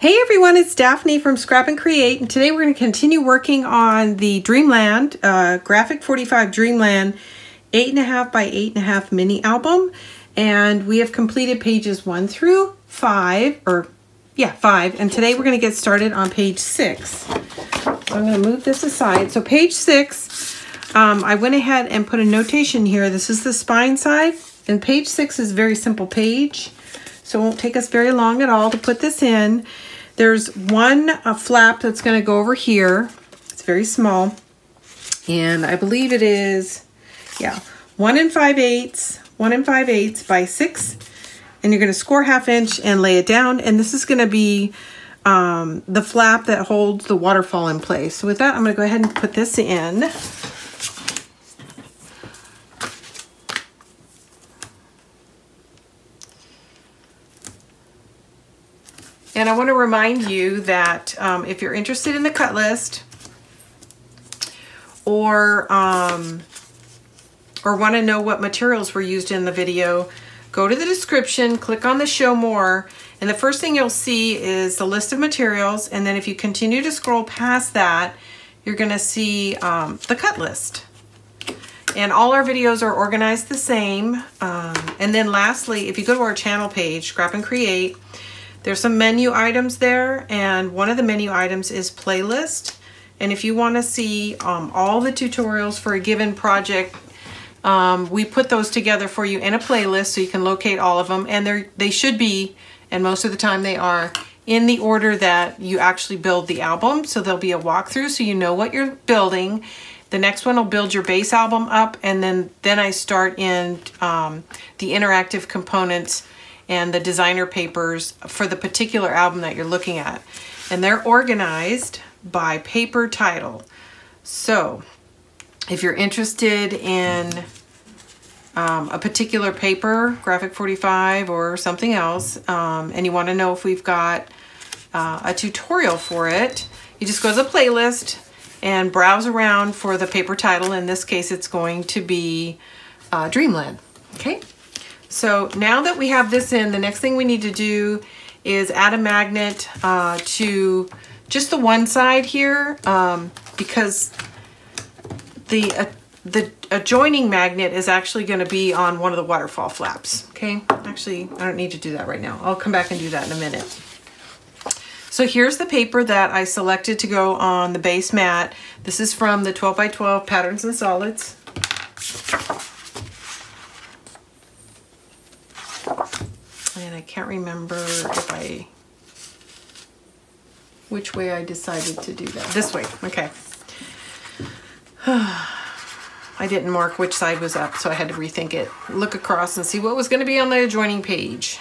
Hey everyone, it's Daphne from Scrap N Create, and today we're going to continue working on the Dreamland uh, Graphic 45 Dreamland 8.5 by 8.5 mini album. And we have completed pages 1 through 5, or yeah, 5. And today we're going to get started on page 6. So I'm going to move this aside. So page 6, um, I went ahead and put a notation here. This is the spine side, and page 6 is a very simple page. So it won't take us very long at all to put this in. There's one flap that's going to go over here. It's very small. And I believe it is, yeah, one and five eighths, one and five eighths by six. And you're going to score half inch and lay it down. And this is going to be um, the flap that holds the waterfall in place. So with that, I'm going to go ahead and put this in. And I want to remind you that um, if you're interested in the cut list or um, or want to know what materials were used in the video, go to the description, click on the show more, and the first thing you'll see is the list of materials. And then if you continue to scroll past that, you're going to see um, the cut list. And all our videos are organized the same. Um, and then lastly, if you go to our channel page, Scrap N Create, there's some menu items there, and one of the menu items is playlist. And if you want to see um, all the tutorials for a given project, um, we put those together for you in a playlist so you can locate all of them. And they they should be, and most of the time they are, in the order that you actually build the album. So there'll be a walkthrough so you know what you're building. The next one will build your base album up, and then, then I start in um, the interactive components and the designer papers for the particular album that you're looking at. And they're organized by paper title. So if you're interested in um, a particular paper, Graphic 45 or something else, um, and you want to know if we've got uh, a tutorial for it, you just go to the playlist and browse around for the paper title. In this case, it's going to be uh, Dreamland. Okay. So now that we have this in, the next thing we need to do is add a magnet uh, to just the one side here um, because the, uh, the adjoining magnet is actually going to be on one of the waterfall flaps. Okay, actually, I don't need to do that right now. I'll come back and do that in a minute. So here's the paper that I selected to go on the base mat. This is from the 12 by 12 Patterns and Solids. and I can't remember if I, which way I decided to do that. This way, okay. I didn't mark which side was up, so I had to rethink it. Look across and see what was going to be on the adjoining page.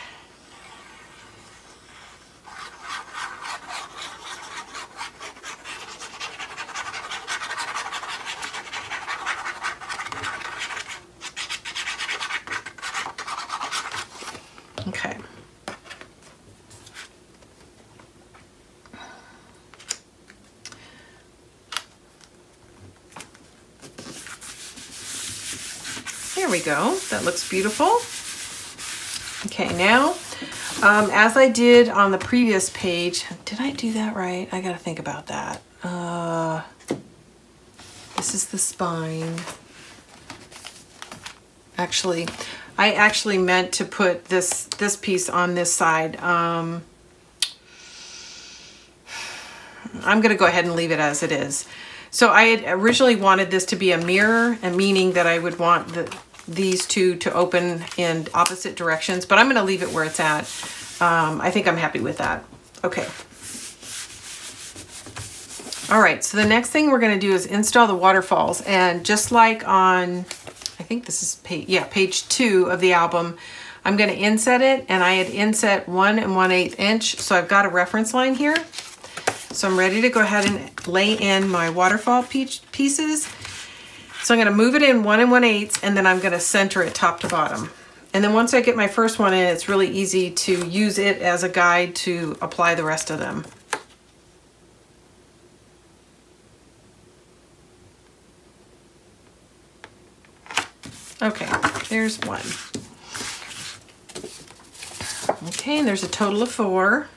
There we go. That looks beautiful. Okay, now, um, as I did on the previous page, did I do that right? I gotta think about that. Uh, this is the spine. Actually, I actually meant to put this, this piece on this side. Um, I'm gonna go ahead and leave it as it is. So I had originally wanted this to be a mirror, and meaning that I would want the, these two to open in opposite directions, but I'm going to leave it where it's at. Um, I think I'm happy with that. Okay. All right, so the next thing we're going to do is install the waterfalls. And just like on, I think this is page, yeah, page two of the album, I'm going to inset it, and I had inset one and one eighth inch, so I've got a reference line here. So I'm ready to go ahead and lay in my waterfall pieces. So I'm gonna move it in one and one eighths and then I'm gonna center it top to bottom. And then once I get my first one in, it's really easy to use it as a guide to apply the rest of them. Okay, there's one. Okay, and there's a total of four.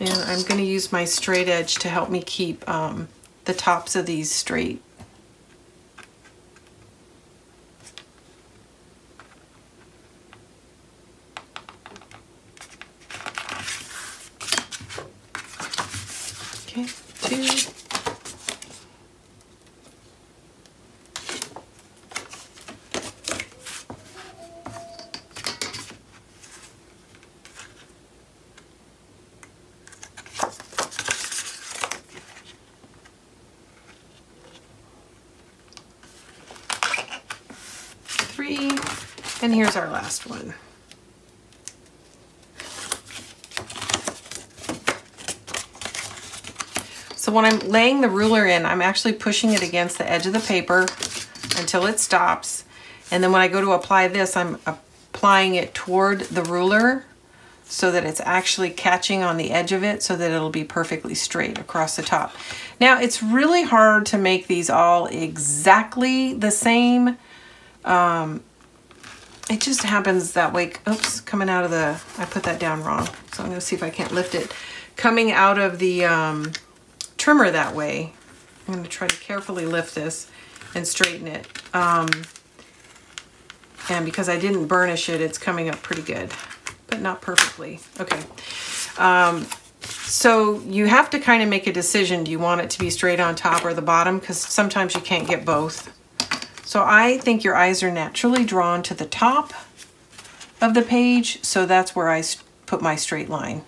And I'm going to use my straight edge to help me keep um, the tops of these straight. Okay, two. three, and here's our last one. So when I'm laying the ruler in, I'm actually pushing it against the edge of the paper until it stops. And then when I go to apply this, I'm applying it toward the ruler so that it's actually catching on the edge of it so that it'll be perfectly straight across the top. Now it's really hard to make these all exactly the same um, it just happens that way. Oops, coming out of the, I put that down wrong. So I'm gonna see if I can't lift it. Coming out of the um, trimmer that way. I'm gonna try to carefully lift this and straighten it. Um, and because I didn't burnish it, it's coming up pretty good, but not perfectly. Okay. Um, so you have to kind of make a decision. Do you want it to be straight on top or the bottom? Because sometimes you can't get both. So I think your eyes are naturally drawn to the top of the page, so that's where I put my straight line.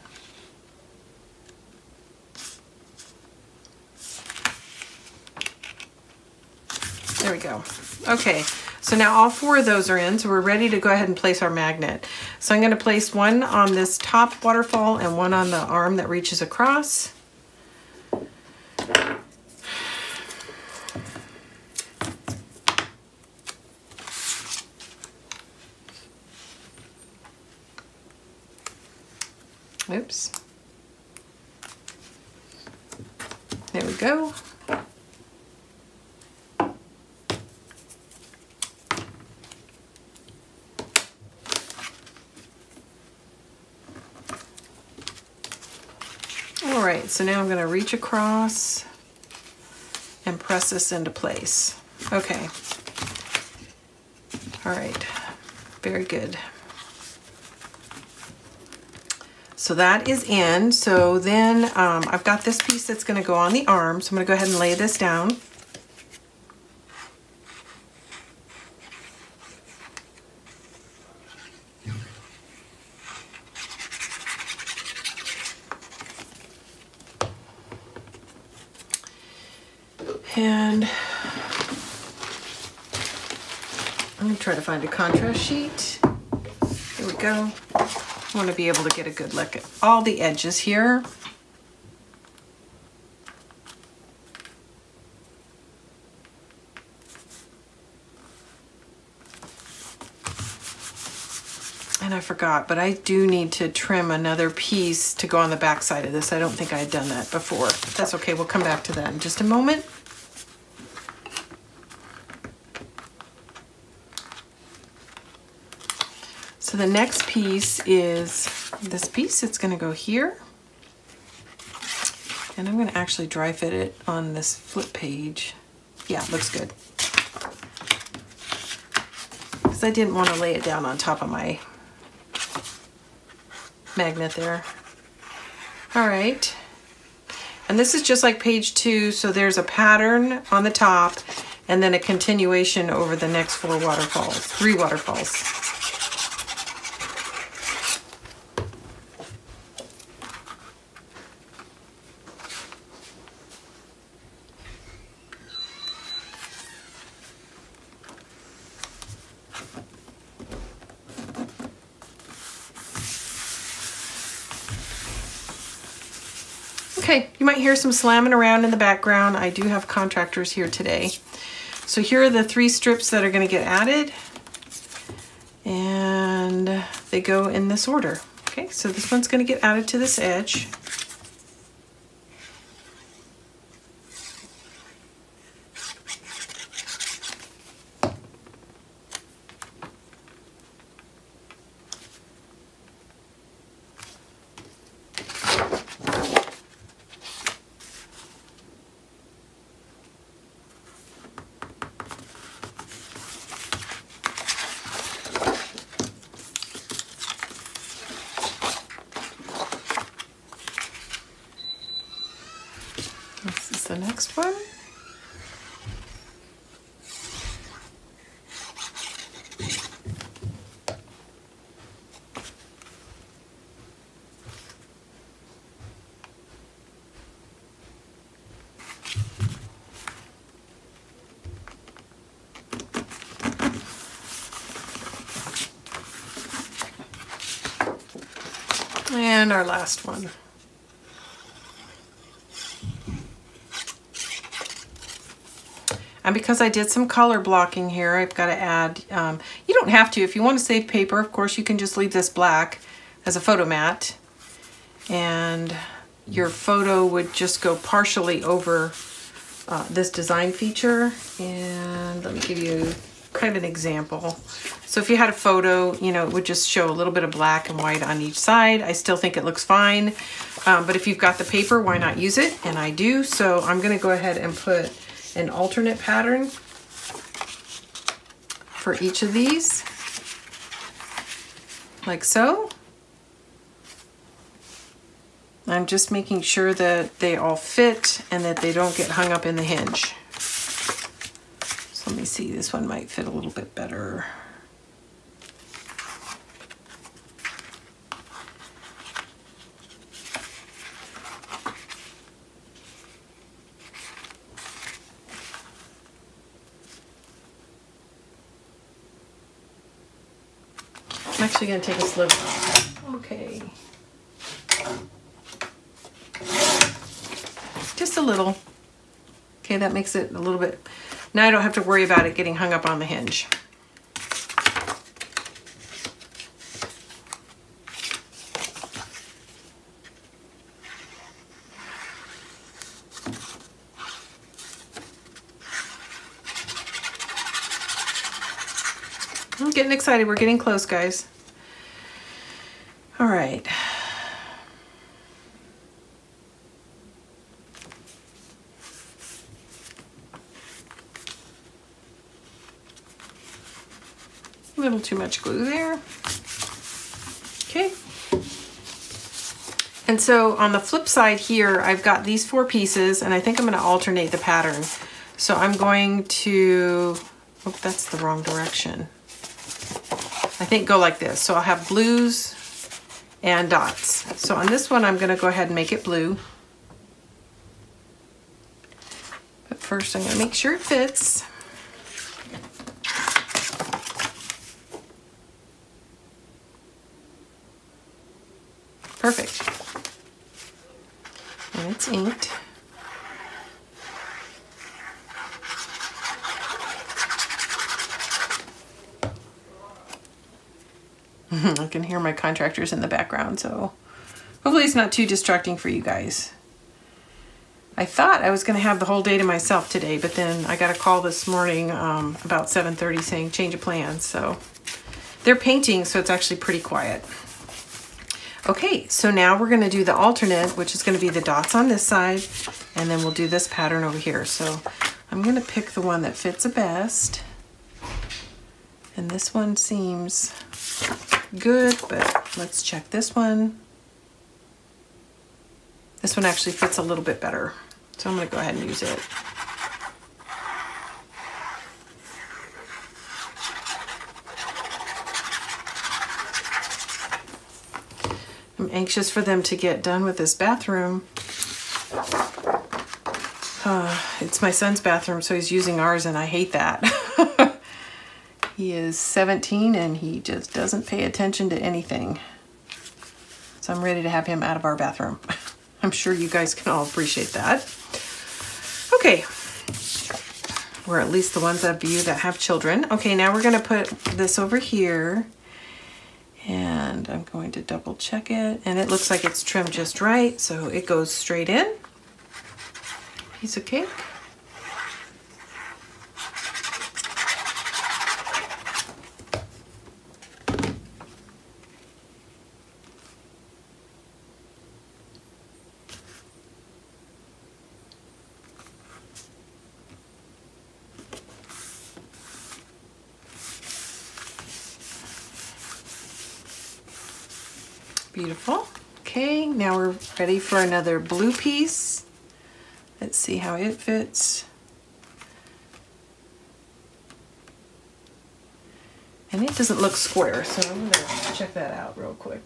There we go. Okay, so now all four of those are in, so we're ready to go ahead and place our magnet. So I'm going to place one on this top waterfall and one on the arm that reaches across. Oops. There we go. All right, so now I'm going to reach across and press this into place. Okay. All right, very good. So that is in. So then um, I've got this piece that's going to go on the arm. So I'm going to go ahead and lay this down. And I'm going to try to find a contrast sheet. Here we go. I want to be able to get a good look at all the edges here. And I forgot, but I do need to trim another piece to go on the back side of this. I don't think I had done that before. That's okay, we'll come back to that in just a moment. So the next piece is this piece. It's going to go here. And I'm going to actually dry fit it on this flip page. Yeah, looks good. Because I didn't want to lay it down on top of my magnet there. All right. And this is just like page two, so there's a pattern on the top and then a continuation over the next four waterfalls, three waterfalls. Okay, you might hear some slamming around in the background. I do have contractors here today. So here are the three strips that are gonna get added. And they go in this order. Okay, so this one's gonna get added to this edge. Next one. And our last one. And because I did some color blocking here, I've got to add, um, you don't have to. If you want to save paper, of course, you can just leave this black as a photo mat. And your photo would just go partially over uh, this design feature. And let me give you kind of an example. So if you had a photo, you know, it would just show a little bit of black and white on each side. I still think it looks fine. Um, but if you've got the paper, why not use it? And I do. So I'm going to go ahead and put an alternate pattern for each of these, like so. I'm just making sure that they all fit and that they don't get hung up in the hinge. So let me see, this one might fit a little bit better. I'm actually going to take a off. Okay. Just a little. Okay, that makes it a little bit... Now I don't have to worry about it getting hung up on the hinge. I'm getting excited. We're getting close, guys. All right. A little too much glue there. Okay. And so on the flip side here, I've got these four pieces and I think I'm gonna alternate the pattern. So I'm going to, oh, that's the wrong direction. I think go like this. So I'll have blues and dots. So on this one, I'm gonna go ahead and make it blue. But first I'm gonna make sure it fits. Perfect. And it's inked. I can hear my contractors in the background, so hopefully it's not too distracting for you guys. I thought I was going to have the whole day to myself today, but then I got a call this morning um, about 7.30 saying change of plans, so they're painting, so it's actually pretty quiet. Okay, so now we're going to do the alternate, which is going to be the dots on this side, and then we'll do this pattern over here. So I'm going to pick the one that fits the best. And this one seems good, but let's check this one. This one actually fits a little bit better. So I'm gonna go ahead and use it. I'm anxious for them to get done with this bathroom. Uh, it's my son's bathroom, so he's using ours and I hate that. He is 17 and he just doesn't pay attention to anything. So I'm ready to have him out of our bathroom. I'm sure you guys can all appreciate that. Okay, or at least the ones of you that have children. Okay, now we're gonna put this over here and I'm going to double check it and it looks like it's trimmed just right so it goes straight in. Piece of cake. Beautiful. Okay, now we're ready for another blue piece. Let's see how it fits. And it doesn't look square, so I'm gonna check that out real quick.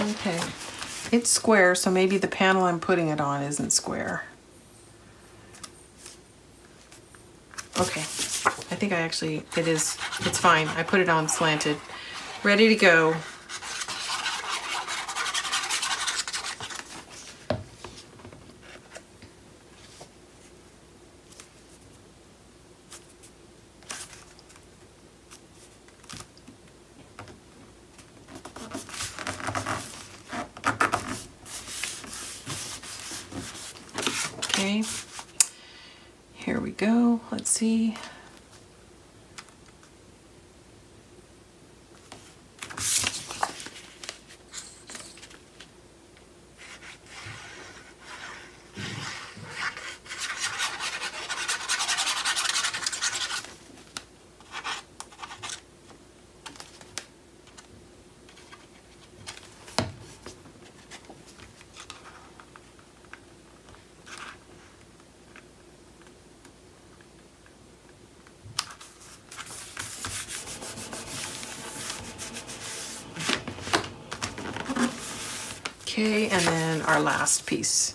Okay, it's square, so maybe the panel I'm putting it on isn't square. Okay, I think I actually, it is, it's fine. I put it on slanted. Ready to go. Okay, here we go. Let's see. Okay, and then our last piece.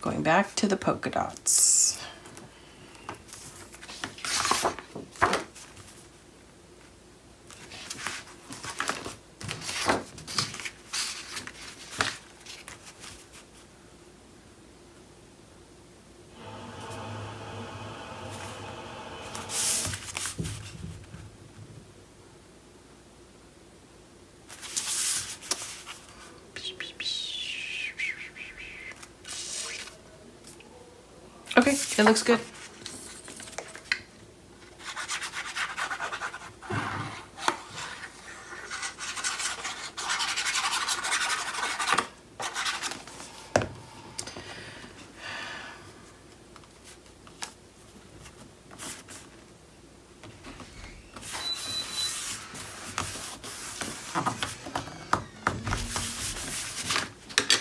Going back to the polka dots. Okay, it looks good.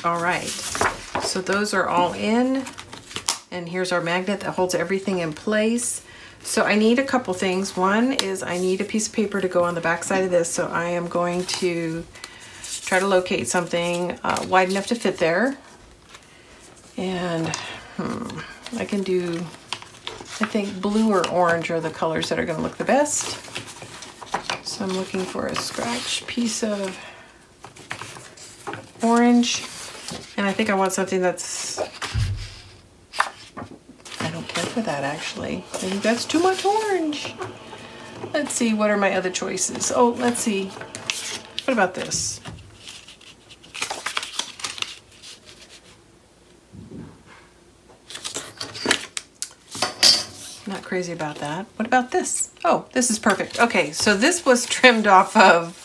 All right, so those are all in. And here's our magnet that holds everything in place. So I need a couple things. One is I need a piece of paper to go on the back side of this. So I am going to try to locate something uh, wide enough to fit there. And hmm, I can do, I think blue or orange are the colors that are gonna look the best. So I'm looking for a scratch piece of orange. And I think I want something that's for that actually. Think that's too much orange. Let's see, what are my other choices? Oh, let's see. What about this? Not crazy about that. What about this? Oh, this is perfect. Okay, so this was trimmed off of,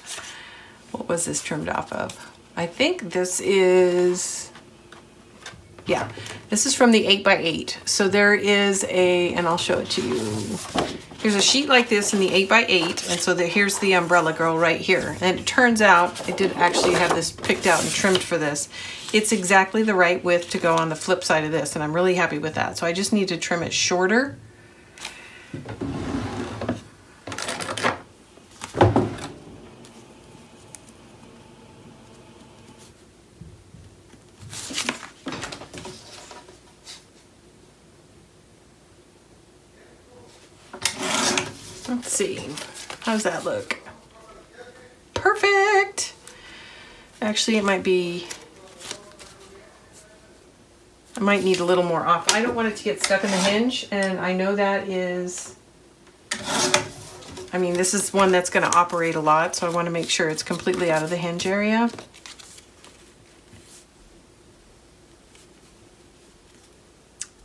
what was this trimmed off of? I think this is yeah, this is from the 8x8. So there is a, and I'll show it to you. Here's a sheet like this in the 8x8, and so the, here's the umbrella girl right here. And it turns out, I did actually have this picked out and trimmed for this. It's exactly the right width to go on the flip side of this, and I'm really happy with that. So I just need to trim it shorter. see. How's that look? Perfect. Actually, it might be, I might need a little more off. I don't want it to get stuck in the hinge, and I know that is, I mean, this is one that's gonna operate a lot, so I wanna make sure it's completely out of the hinge area.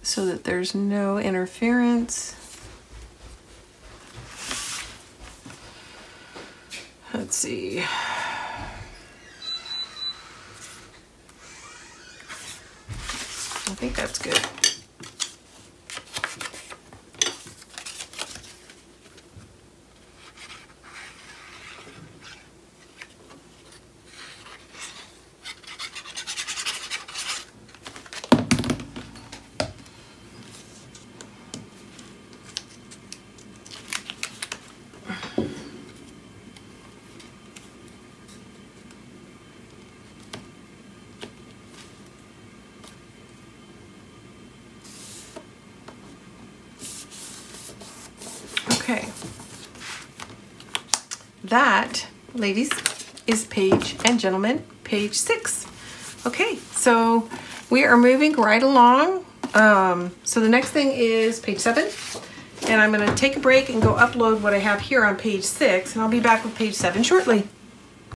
So that there's no interference. See. I think that's good. Okay. That, ladies, is page, and gentlemen, page six. Okay, so we are moving right along. Um, so the next thing is page seven. And I'm gonna take a break and go upload what I have here on page six, and I'll be back with page seven shortly.